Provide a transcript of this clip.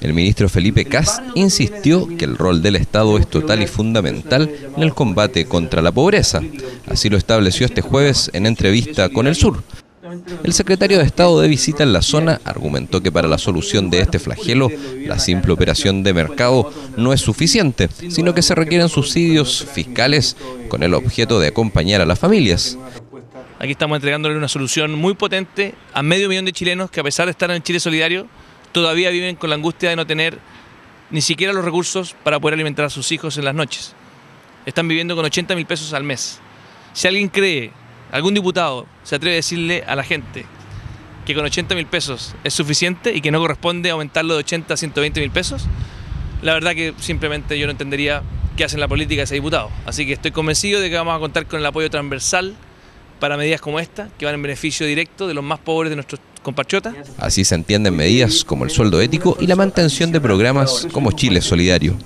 El ministro Felipe Cas insistió que el rol del Estado es total y fundamental en el combate contra la pobreza. Así lo estableció este jueves en entrevista con El Sur. El secretario de Estado de visita en la zona argumentó que para la solución de este flagelo, la simple operación de mercado no es suficiente, sino que se requieren subsidios fiscales con el objeto de acompañar a las familias. Aquí estamos entregándole una solución muy potente a medio millón de chilenos que a pesar de estar en Chile Solidario, todavía viven con la angustia de no tener ni siquiera los recursos para poder alimentar a sus hijos en las noches. Están viviendo con 80 mil pesos al mes. Si alguien cree, algún diputado se atreve a decirle a la gente que con 80 mil pesos es suficiente y que no corresponde aumentarlo de 80 a 120 mil pesos, la verdad que simplemente yo no entendería qué hacen la política ese diputado. Así que estoy convencido de que vamos a contar con el apoyo transversal para medidas como esta, que van en beneficio directo de los más pobres de nuestros Así se entienden medidas como el sueldo ético y la mantención de programas como Chile Solidario.